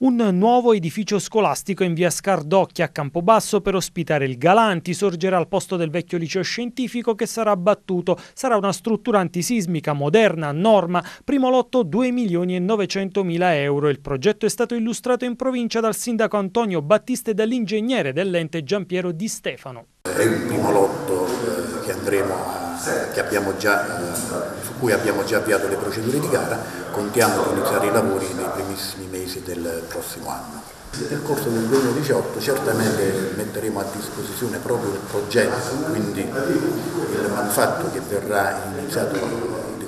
Un nuovo edificio scolastico in via Scardocchia a Campobasso per ospitare il Galanti sorgerà al posto del vecchio liceo scientifico che sarà abbattuto. Sarà una struttura antisismica moderna, a norma, primo lotto 2 milioni e 900 mila euro. Il progetto è stato illustrato in provincia dal sindaco Antonio Battista e dall'ingegnere dell'ente Giampiero Di Stefano. È il primo lotto eh, che andremo a che abbiamo già, eh, su cui abbiamo già avviato le procedure di gara, contiamo di iniziare i lavori nei primissimi mesi del prossimo anno. Nel corso del 2018 certamente metteremo a disposizione proprio il progetto, quindi il manufatto iniziato,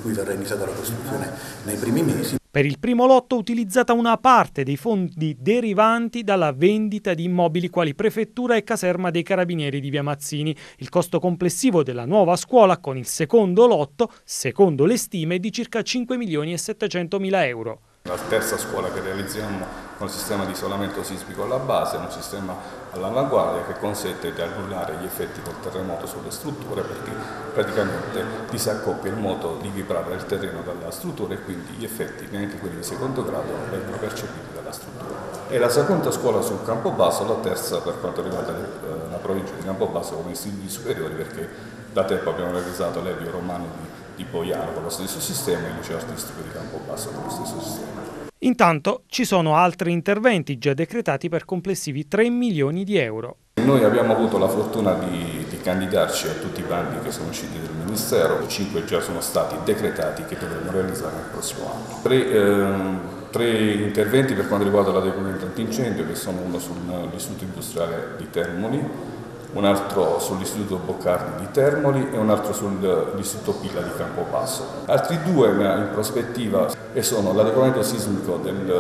di cui verrà iniziata la costruzione nei primi mesi. Per il primo lotto utilizzata una parte dei fondi derivanti dalla vendita di immobili quali prefettura e caserma dei carabinieri di Via Mazzini. Il costo complessivo della nuova scuola con il secondo lotto, secondo le stime, è di circa 5 milioni e 700 mila euro. La terza scuola che realizziamo con il sistema di isolamento sismico alla base, un sistema all'avanguardia che consente di annullare gli effetti del terremoto sulle strutture perché praticamente disaccoppia il modo di vibrare del terreno dalla struttura e quindi gli effetti, neanche quelli di secondo grado, vengono percepiti dalla struttura. E la seconda scuola sul Campobasso, la terza per quanto riguarda eh, la provincia di Campobasso come istituti superiori perché da tempo abbiamo realizzato l'Elio Romano di, di Boiano con lo stesso sistema e il liceo artistico di Campobasso con lo stesso sistema. Intanto ci sono altri interventi già decretati per complessivi 3 milioni di euro. Noi abbiamo avuto la fortuna di, di, candidarci a tutti i bandi che sono usciti dal Ministero, 5 già sono stati decretati che dovremo realizzare nel prossimo anno. Tre, ehm, tre interventi per quanto riguarda la documento antincendio che sono uno sull'istituto industriale di Termoli, un altro sull'istituto Boccardi di Termoli e un altro sull'istituto Pilla di Campobasso. Altri due in prospettiva e sono l'adeguamento sismico del,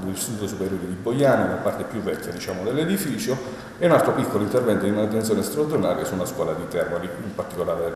dell'Istituto Superiore di Boiano, la parte più vecchia diciamo, dell'edificio, e un altro piccolo intervento di manutenzione straordinaria su una scuola di Termoli, in particolare